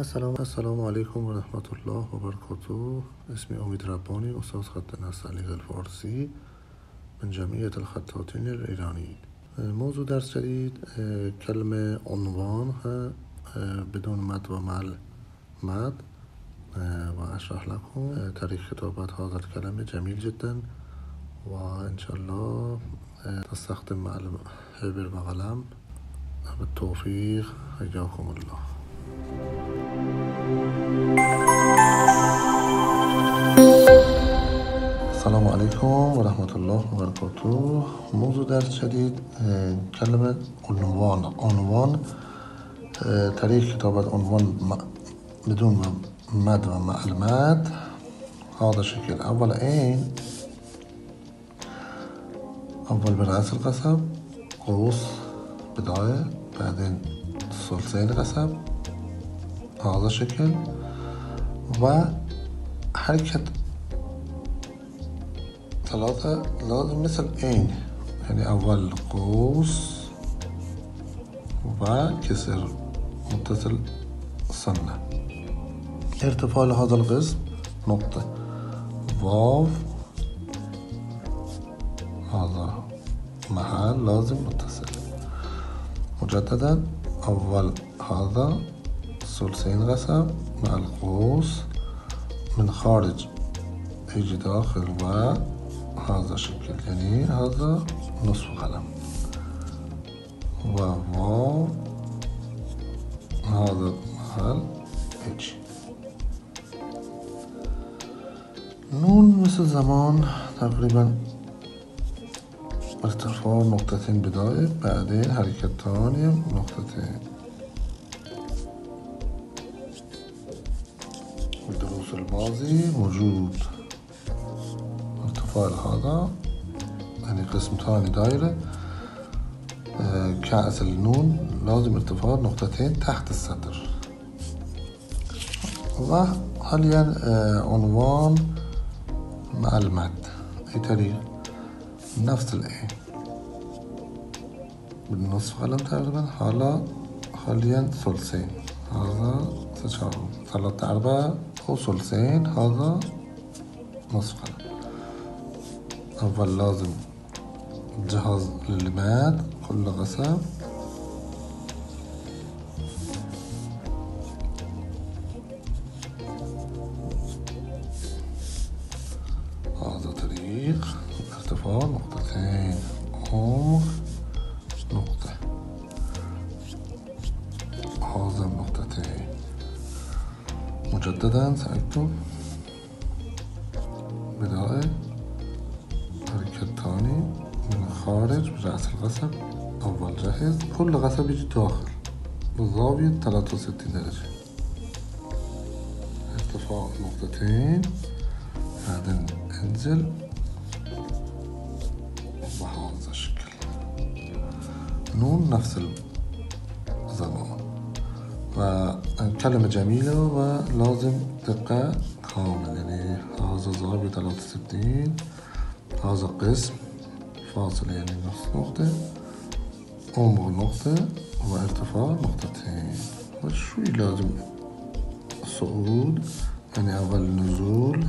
السلام. السلام علیکم و رحمت الله و برکاتو اسمی امید ربانی استاد خط نستعلیق الفارسی من جمعیت الخطاتین ایرانی. موضوع درس جدید کلمه عنوان بدون مد و مل مد و اشرح لكم تاریخ کتابت هذا کلمه جمیل جدا. و انشالله تستخدم مع حبر و قلم. بالتوفیق حیاکم الله. السلام عليكم ورحمة الله وبركاته. موضوع درس جديد كلمة عنوان. عنوان تاريخ كتابة عنوان بدون مد المد هذا شكل أول أين أول برأس القصب قوس بداية. بعدين ثلثين قصب هذا شكل وحركة ثلاثة لازم مثل عين يعني أول قوس وكسر متصل صنة. ارتفاع لهذا القسم نقطة. واو. هذا محل لازم متصل. مجددا أول هذا ثلثين غسب مع القوس من خارج يجي داخل وهذا شكل يعني هذا نصف قلم. وواو هذا محل يجي نون مثل زمان تقريبا ارتفاع نقطتين بداية بعدين حركة ثانية نقطتين. الدروس الماضي موجود. ارتفاع هذا. يعني قسم ثاني دايرة. كأس النون. لازم ارتفاع نقطتين تحت السطر. وحاليا عنوان مع المد؟ أي تاريخ نفس الإيه بالنصف قلم تقريبا. حالا حاليا ثلثين هذا ثلاثة أربعة أو ثلثين هذا نصف قلم أول لازم جهاز للماد كل غسل هذا طريق ارتفاع نقطتين عمق مجددا سأكتب بداية حركة الثاني من الخارج برأس الغسل أول جهز كل غسل يجي داخل بالزاوية تلاتة وستين درجة ارتفاع نقطتين بعدين انزل بهذا الشكل نون نفس الزمان وكلمة جميلة ولازم دقة كامل يعني هذا زاوية ثلاثة وستين. هذا قسم فاصل يعني نص نقطة. عمق نقطة وارتفاع نقطتين. وشوي لازم صعود يعني أول نزول.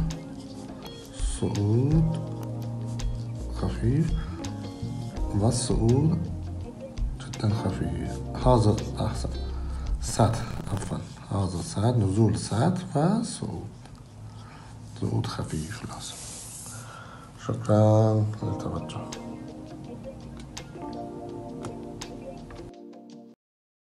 صعود خفيف. والصعود جدا خفيف. هذا أحسن. سطح عفوا. هذا سطح نزول سطح وصعود صعود خفيف لازم شكرا. للتوجه.